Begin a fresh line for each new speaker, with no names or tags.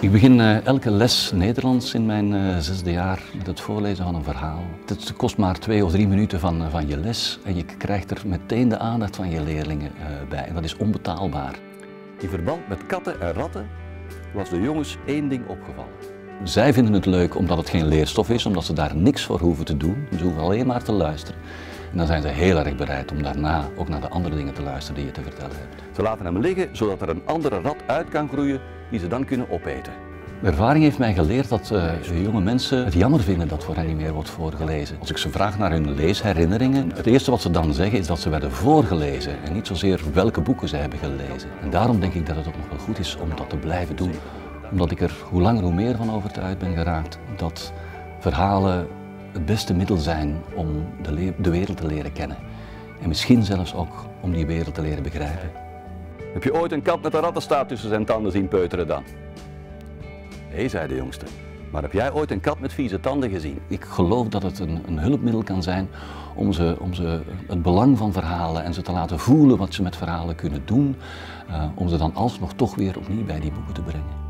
Ik begin eh, elke les Nederlands in mijn eh, zesde jaar met het voorlezen van een verhaal. Het kost maar twee of drie minuten van, eh, van je les en je krijgt er meteen de aandacht van je leerlingen bij. En dat is onbetaalbaar. In verband met katten en ratten was de jongens één ding opgevallen. Zij vinden het leuk omdat het geen leerstof is, omdat ze daar niks voor hoeven te doen. Ze hoeven alleen maar te luisteren. En dan zijn ze heel erg bereid om daarna ook naar de andere dingen te luisteren die je te vertellen hebt. Ze laten hem liggen zodat er een andere rat uit kan groeien die ze dan kunnen opeten. De ervaring heeft mij geleerd dat uh, jonge mensen het jammer vinden dat voor hen niet meer wordt voorgelezen. Als ik ze vraag naar hun leesherinneringen, het eerste wat ze dan zeggen is dat ze werden voorgelezen en niet zozeer welke boeken ze hebben gelezen. En daarom denk ik dat het ook nog wel goed is om dat te blijven doen. Omdat ik er hoe langer hoe meer van overtuigd ben geraakt dat verhalen het beste middel zijn om de, de wereld te leren kennen. En misschien zelfs ook om die wereld te leren begrijpen. Heb je ooit een kat met een rattenstaart tussen zijn tanden zien peuteren dan? Nee, zei de jongste. Maar heb jij ooit een kat met vieze tanden gezien? Ik geloof dat het een, een hulpmiddel kan zijn om ze, om ze het belang van verhalen en ze te laten voelen wat ze met verhalen kunnen doen, uh, om ze dan alsnog toch weer opnieuw bij die boeken te brengen.